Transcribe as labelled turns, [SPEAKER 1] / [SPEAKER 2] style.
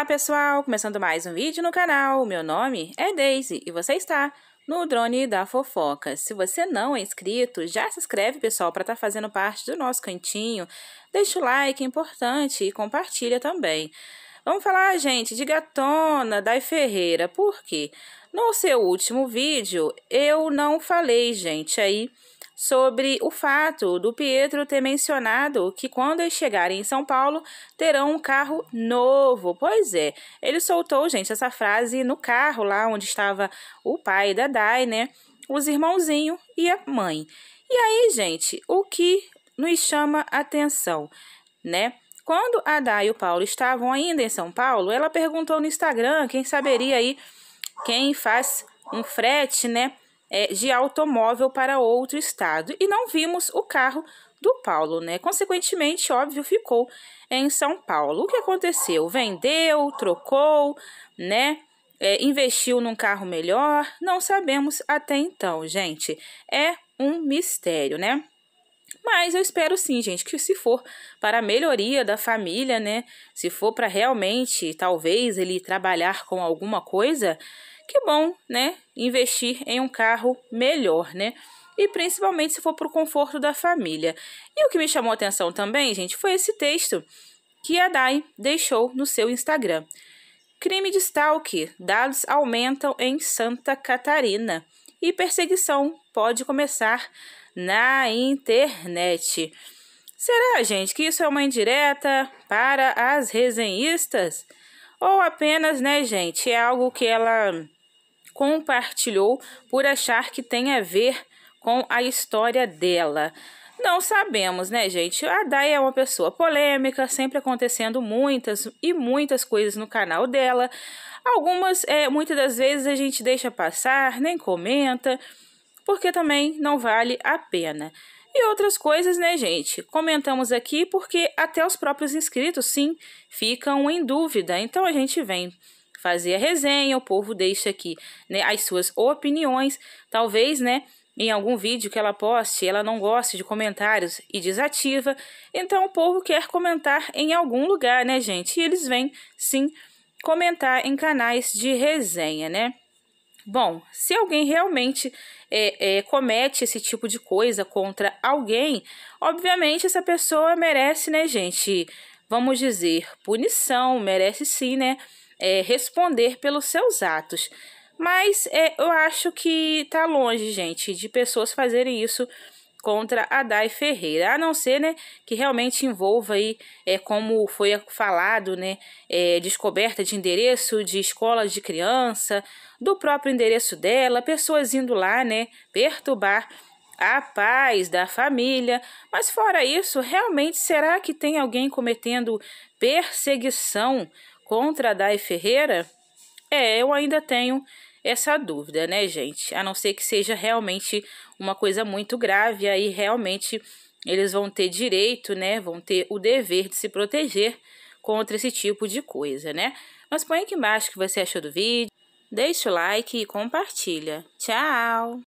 [SPEAKER 1] Olá pessoal, começando mais um vídeo no canal, meu nome é Daisy e você está no Drone da Fofoca. Se você não é inscrito, já se inscreve pessoal para estar tá fazendo parte do nosso cantinho, deixa o like, é importante, e compartilha também. Vamos falar, gente, de Gatona Dai Ferreira, por quê? No seu último vídeo, eu não falei, gente, aí sobre o fato do Pietro ter mencionado que quando eles chegarem em São Paulo terão um carro novo. Pois é, ele soltou, gente, essa frase no carro lá onde estava o pai da Dai, né? Os irmãozinhos e a mãe. E aí, gente, o que nos chama atenção, né? Quando a Dai e o Paulo estavam ainda em São Paulo, ela perguntou no Instagram quem saberia aí quem faz um frete, né? É, de automóvel para outro estado e não vimos o carro do Paulo, né? Consequentemente, óbvio, ficou em São Paulo. O que aconteceu? Vendeu, trocou, né? É, investiu num carro melhor? Não sabemos até então, gente. É um mistério, né? Mas eu espero sim, gente, que se for para a melhoria da família, né? Se for para realmente, talvez, ele trabalhar com alguma coisa, que bom, né? Investir em um carro melhor, né? E principalmente se for para o conforto da família. E o que me chamou a atenção também, gente, foi esse texto que a Dai deixou no seu Instagram. Crime de stalk. Dados aumentam em Santa Catarina. E perseguição pode começar na internet. Será, gente, que isso é uma indireta para as resenhistas? Ou apenas, né, gente, é algo que ela compartilhou por achar que tem a ver com a história dela. Não sabemos, né, gente? A Dai é uma pessoa polêmica, sempre acontecendo muitas e muitas coisas no canal dela. Algumas, é, muitas das vezes a gente deixa passar, nem comenta, porque também não vale a pena. E outras coisas, né, gente? Comentamos aqui porque até os próprios inscritos, sim, ficam em dúvida. Então a gente vem fazer a resenha, o povo deixa aqui né, as suas opiniões, talvez, né, em algum vídeo que ela poste, ela não goste de comentários e desativa, então o povo quer comentar em algum lugar, né, gente? E eles vêm, sim, comentar em canais de resenha, né? Bom, se alguém realmente é, é, comete esse tipo de coisa contra alguém, obviamente essa pessoa merece, né, gente? Vamos dizer, punição, merece sim, né? É, responder pelos seus atos. Mas é, eu acho que tá longe, gente, de pessoas fazerem isso contra a Dai Ferreira, a não ser, né, que realmente envolva aí, é, como foi falado, né, é, descoberta de endereço de escola de criança, do próprio endereço dela, pessoas indo lá, né, perturbar a paz da família. Mas fora isso, realmente será que tem alguém cometendo perseguição contra a Dai Ferreira? É, eu ainda tenho essa dúvida, né, gente? A não ser que seja realmente uma coisa muito grave, aí realmente eles vão ter direito, né? Vão ter o dever de se proteger contra esse tipo de coisa, né? Mas põe aqui embaixo o que você achou do vídeo, deixa o like e compartilha. Tchau!